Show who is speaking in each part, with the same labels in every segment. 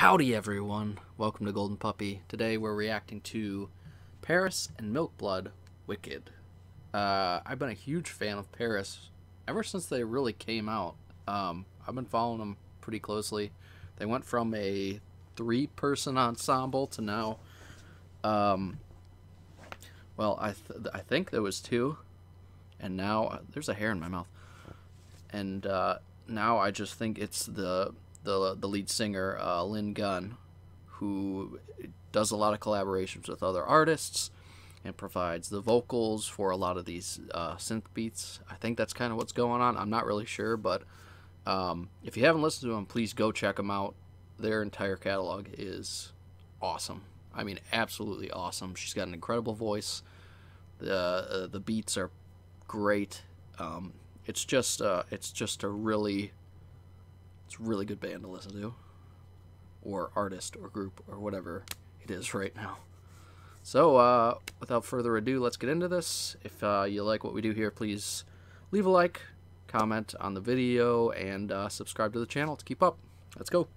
Speaker 1: Howdy, everyone. Welcome to Golden Puppy. Today we're reacting to PVRIS and Milkblood Wicked. Uh, I've been a huge fan of PVRIS ever since they really came out. Um, I've been following them pretty closely. They went from a three-person ensemble to now, um, well, I th I think there was two, and now uh, there's a hair in my mouth, and uh, now I just think it's the the the lead singer uh, Lynn Gunn, who does a lot of collaborations with other artists and provides the vocals for a lot of these uh, synth beats. I think that's kind of what's going on. I'm not really sure, but um, if you haven't listened to them, please go check them out. Their entire catalog is awesome. I mean, absolutely awesome. She's got an incredible voice. The uh, the beats are great. Um, it's just uh, it's just a really it's a really good band to listen to, or artist, or group, or whatever it is right now. So, uh, without further ado, let's get into this. If uh, you like what we do here, please leave a like, comment on the video, and uh, subscribe to the channel to keep up. Let's go.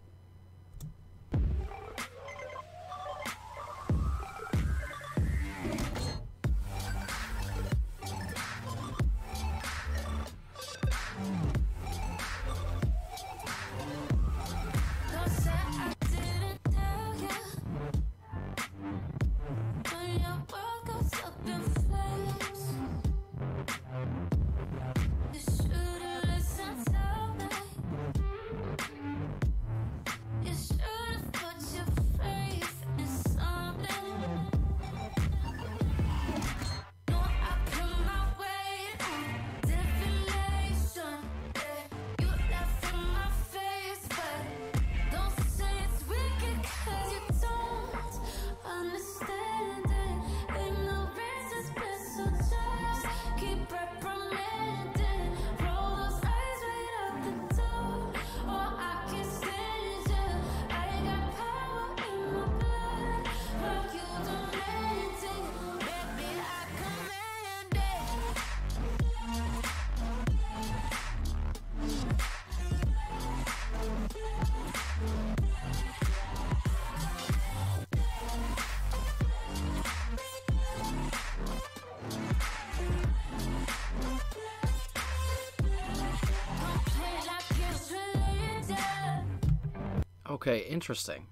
Speaker 1: Okay, interesting.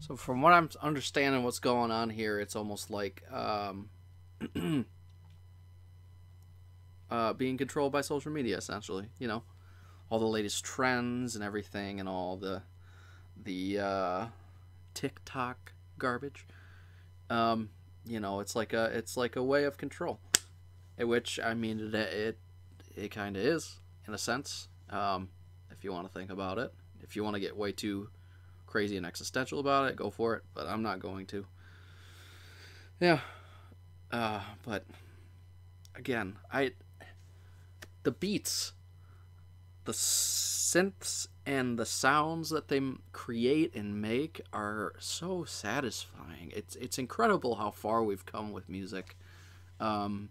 Speaker 1: So from what I'm understanding what's going on here, it's almost like um, uh, being controlled by social media, essentially. You know, all the latest trends and everything, and all the the uh, TikTok garbage. Um, you know, it's like a it's like a way of control, which I mean it it, it kind of is in a sense, um, if you want to think about it. If you want to get way too crazy and existential about it, go for it. But I'm not going to. Yeah. Uh, but again, I the beats, the synths and the sounds that they create and make are so satisfying. It's it's incredible how far we've come with music. Um,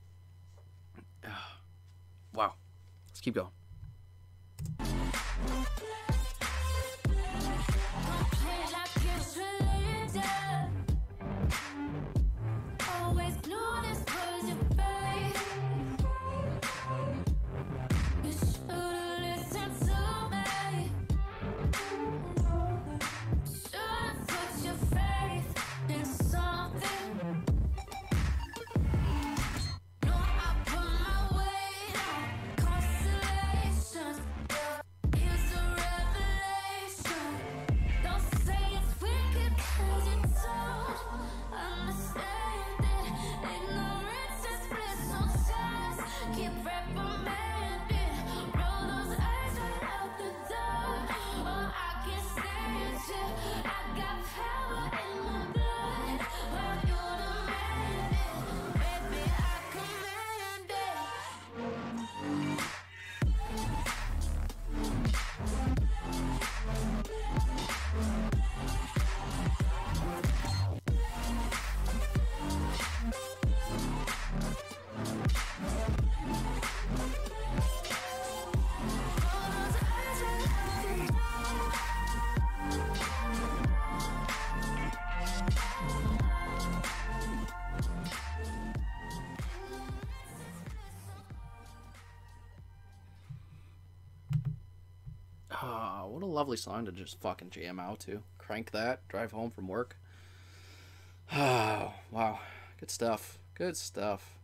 Speaker 1: uh, wow. Let's keep going. Lovely song to just fucking jam out to. Crank that, drive home from work. Oh, wow. Good stuff. Good stuff.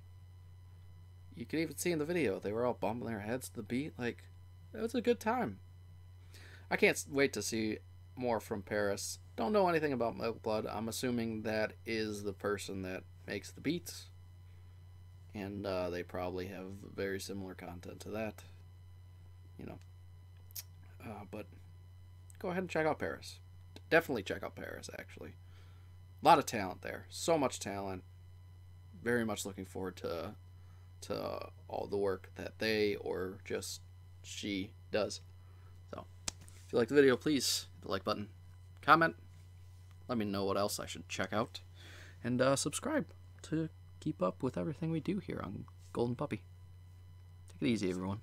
Speaker 1: You could even see in the video, they were all bumping their heads to the beat. Like, it was a good time. I can't wait to see more from PVRIS. Don't know anything about Milkblood. I'm assuming that is the person that makes the beats. And uh, they probably have very similar content to that. You know. Uh, but go ahead and check out PVRIS. Definitely check out PVRIS, actually. A lot of talent there. So much talent. Very much looking forward to to all the work that they or just she does. So, if you like the video, please hit the like button, comment, let me know what else I should check out, and uh, subscribe to keep up with everything we do here on Golden Puppy. Take it easy, everyone.